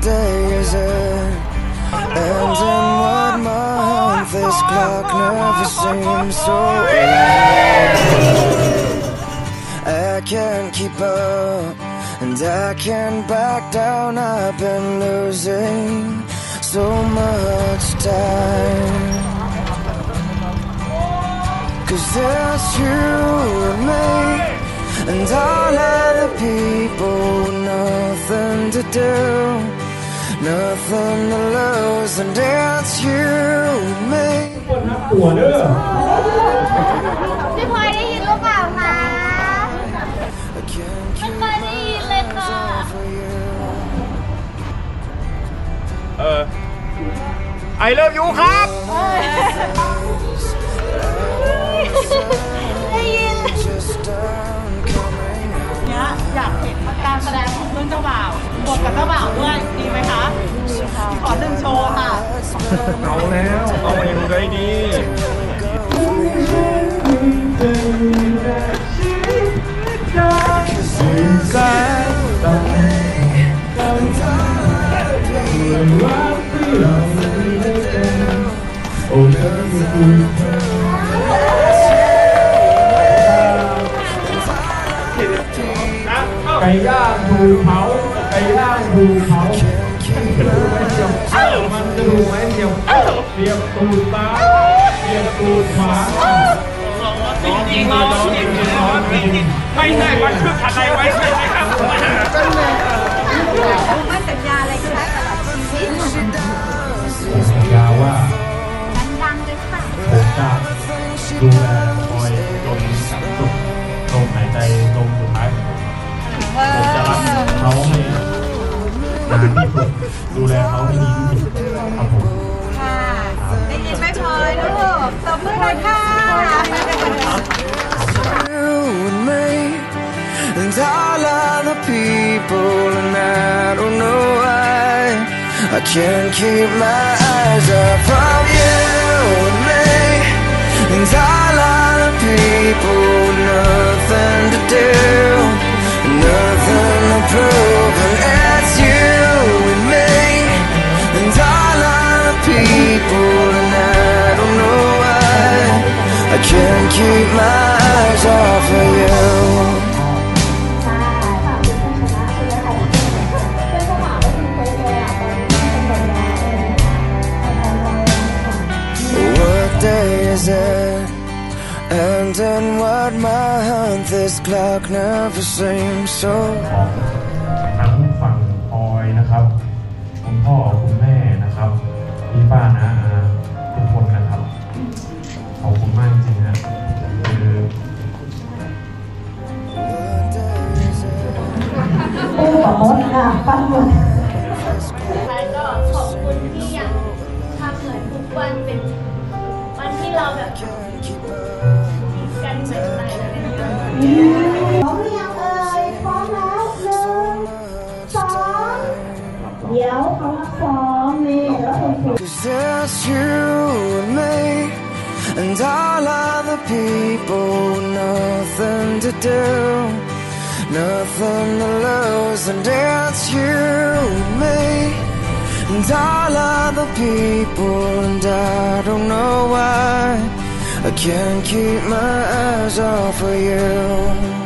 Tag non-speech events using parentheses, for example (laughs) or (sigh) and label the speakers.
Speaker 1: day is it? And in what month? This clock never seems so I can't keep up, and I can't back down. I've been losing so much time. Cause there's you and me, and all other people with nothing to do, nothing to lose, and it's you and me.
Speaker 2: หัวเด้อ
Speaker 3: พี่พลอยได้ยินหรือเปล่าคะ
Speaker 1: I can't
Speaker 3: ไม่
Speaker 1: keep
Speaker 3: เคยได้ยินเลยค่ะ
Speaker 1: for you.
Speaker 2: เออไอเลิฟยูครับ (laughs)
Speaker 4: เอาแล้
Speaker 2: วเอามาอยู่ได้ดี
Speaker 5: ไก่ย่างถูกเผาไก่ย่างถูกเผาดูไ มันจะรู้ไหมเดียวเรียบตูดาเรียบตูดขวา
Speaker 2: ไม่ใช่มันเครื่องอะไรไว้ใช่ไหมครับ
Speaker 4: ไม่สัญญาอะไรกันแล้ว
Speaker 5: สัญญาว่าผมจะดูแล
Speaker 1: people and I don't know why. I can't keep my eyes off of you and me. And all other people nothing to do nothing to prove. And it's you and me. And all other people and I don't know why. I can't keep my eyes off of you. This clock never seems so.
Speaker 5: ทั้งฝั่งพลอยนะครับ คุณพ่อคุณแม่นะครับพี่ป้านะอาทุกคนนะครับ ขอบคุณมากจริงๆนะคือ
Speaker 1: What day is it?
Speaker 6: ปูกับมดค่ะปั้นมด
Speaker 3: แล้วก็ขอบคุณที่ยังทำเหมือนทุกวันเป็นวันที่เราแบบ
Speaker 6: พร้อมหรือยังเอ่ยพร้อมแล้วหนึ่งสองเดี๋ยวเขาพักซ้อมนี่แล้วคุณครู
Speaker 1: Cause there's you and me and all other people with nothing to do, nothing to lose, and it's you and me and all other people, and I don't know why I can't keep my eyes off of you.